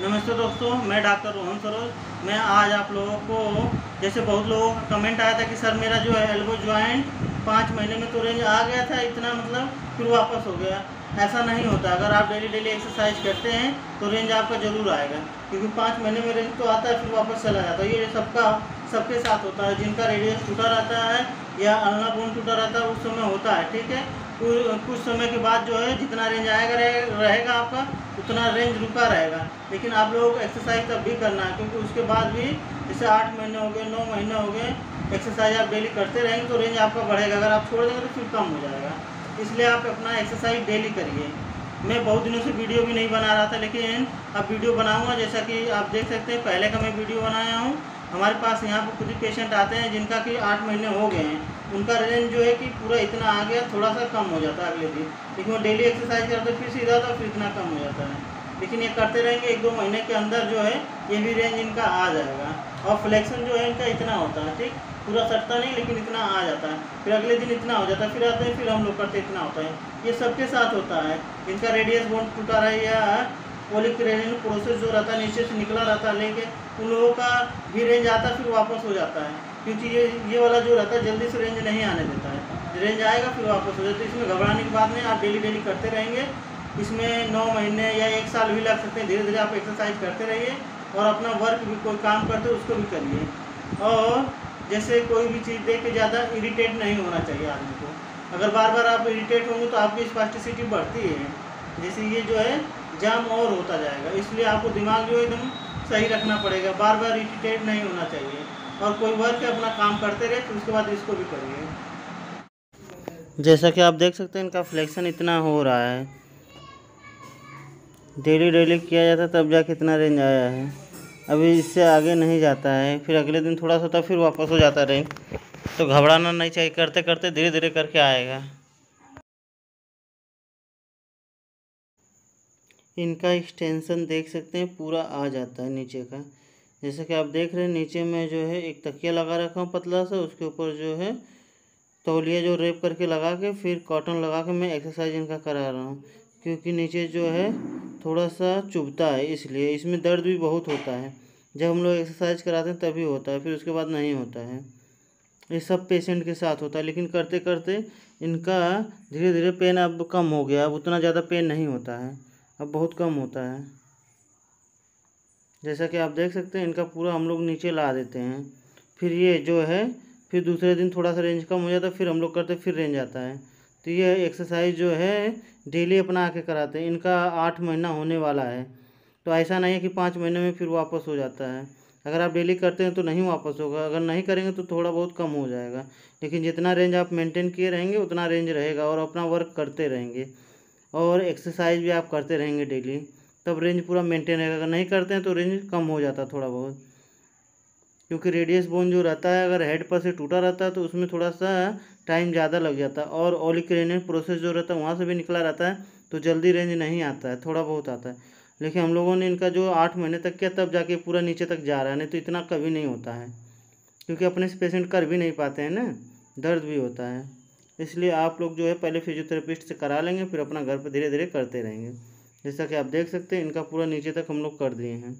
नमस्ते दोस्तों, मैं डॉक्टर रोहन सरोज। मैं आज आप लोगों को, जैसे बहुत लोगों का कमेंट आया था कि सर मेरा जो है एल्बो ज्वाइंट पाँच महीने में तो रेंज आ गया था, इतना मतलब फिर वापस हो गया। ऐसा नहीं होता। अगर आप डेली डेली एक्सरसाइज करते हैं तो रेंज आपका ज़रूर आएगा। क्योंकि पाँच महीने में रेंज तो आता है, फिर वापस चला जाता है। ये सबका, सबके साथ होता है। जिनका रेडियस टूटा रहता है या अलना बोन टूटा रहता है, उस समय होता है, ठीक है? कुछ समय के बाद जो है जितना रेंज आएगा रहे, रहेगा आपका उतना रेंज रुका रहेगा। लेकिन आप लोगों को एक्सरसाइज तब भी करना है क्योंकि उसके बाद भी जैसे आठ महीने हो गए नौ महीने हो गए एक्सरसाइज आप डेली करते रहेंगे तो रेंज आपका बढ़ेगा। अगर आप छोड़ देंगे तो फिर कम हो जाएगा। इसलिए आप अपना एक्सरसाइज डेली करिए। मैं बहुत दिनों से वीडियो भी नहीं बना रहा था, लेकिन अब वीडियो बनाऊँगा। जैसा कि आप देख सकते हैं, पहले का मैं वीडियो बनाया हूँ। हमारे पास यहाँ पर कुछ पेशेंट आते हैं जिनका कि आठ महीने हो गए हैं। उनका रेंज जो है कि पूरा इतना आ गया, थोड़ा सा कम हो जाता है अगले दिन। लेकिन वो डेली एक्सरसाइज करते फिर सीधा था, फिर इतना कम हो जाता है। लेकिन ये करते रहेंगे एक दो महीने के अंदर जो है, ये भी रेंज इनका आ जाएगा। और फ्लेक्शन जो है इनका इतना होता है, ठीक? पूरा सटता नहीं, लेकिन इतना आ जाता है। फिर अगले दिन इतना हो जाता है, फिर आते हैं, फिर हम लोग करते इतना होता है। ये सबके साथ होता है। इनका रेडियस बोन टूटा रहे या ओलिक रेनिन प्रोसेस जो रहता है, नीचे से निकला रहता है, लेके उन लोगों का भी रेंज आता है, फिर वापस हो जाता है। क्योंकि ये ये वाला जो रहता है, जल्दी से रेंज नहीं आने देता है। रेंज आएगा, फिर वापस हो जाता है। इसमें घबराने की बात नहीं, आप डेली डेली करते रहेंगे। इसमें नौ महीने या एक साल भी लग सकते हैं। धीरे धीरे आप एक्सरसाइज करते रहिए और अपना वर्क भी, कोई काम करते हो, उसको भी करिए। और जैसे कोई भी चीज़ देख के ज़्यादा इरीटेट नहीं होना चाहिए आदमी को। अगर बार बार आप इरीटेट होंगे तो आपकी स्पास्टिसिटी बढ़ती है। जैसे ये जो है, जाम और होता जाएगा। इसलिए आपको दिमाग जो एकदम सही रखना पड़ेगा। बार बार इरीटेट नहीं होना चाहिए। और कोई वर्क अपना काम करते रहे तो उसके बाद इसको भी करिए। जैसा कि आप देख सकते हैं, इनका फ्लेक्शन इतना हो रहा है। डेली डेली किया जाता तब जा कितना रेंज आया है। अभी इससे आगे नहीं जाता है, फिर अगले दिन थोड़ा सा होता फिर वापस हो जाता रेंज तो घबराना नहीं चाहिए, करते करते धीरे धीरे करके आएगा। इनका एक्सटेंशन देख सकते हैं, पूरा आ जाता है नीचे का। जैसे कि आप देख रहे हैं, नीचे में जो है एक तकिया लगा रखा हूँ पतला सा, उसके ऊपर जो है तौलिया जो रेप करके लगा के, फिर कॉटन लगा के मैं एक्सरसाइज इनका करा रहा हूँ। क्योंकि नीचे जो है थोड़ा सा चुभता है, इसलिए इसमें दर्द भी बहुत होता है। जब हम लोग एक्सरसाइज कराते हैं तभी होता है, फिर उसके बाद नहीं होता है। ये सब पेशेंट के साथ होता है, लेकिन करते करते इनका धीरे धीरे पेन अब कम हो गया, अब उतना ज़्यादा पेन नहीं होता है, अब बहुत कम होता है। जैसा कि आप देख सकते हैं, इनका पूरा हम लोग नीचे ला देते हैं। फिर ये जो है, फिर दूसरे दिन थोड़ा सा रेंज कम हो जाता है, फिर हम लोग करते फिर रेंज आता है। तो ये एक्सरसाइज जो है डेली अपना आके कराते हैं। इनका आठ महीना होने वाला है। तो ऐसा नहीं है कि पाँच महीने में फिर वापस हो जाता है। अगर आप डेली करते हैं तो नहीं वापस होगा। अगर नहीं करेंगे तो थोड़ा बहुत कम हो जाएगा। लेकिन जितना रेंज आप मेंटेन किए रहेंगे, उतना रेंज रहेगा और अपना वर्क करते रहेंगे। और एक्सरसाइज भी आप करते रहेंगे डेली तब रेंज पूरा मेंटेन रहेगा। अगर नहीं करते हैं तो रेंज कम हो जाता थोड़ा बहुत। क्योंकि रेडियस बोन जो रहता है, अगर हेड पर से टूटा रहता है तो उसमें थोड़ा सा टाइम ज़्यादा लग जाता है और ओलिक्रेनियन प्रोसेस जो रहता है वहाँ से भी निकला रहता है तो जल्दी रेंज नहीं आता है, थोड़ा बहुत आता है। लेकिन हम लोगों ने इनका जो आठ महीने तक किया, तब जाके पूरा नीचे तक जा रहा है, नहीं तो इतना कभी नहीं होता है, क्योंकि अपने से पेशेंट कर भी नहीं पाते हैं ना, दर्द भी होता है। इसलिए आप लोग जो है पहले फिजियोथेरेपिस्ट से करा लेंगे, फिर अपना घर पर धीरे धीरे करते रहेंगे। जैसा कि आप देख सकते हैं, इनका पूरा नीचे तक हम लोग कर दिए हैं।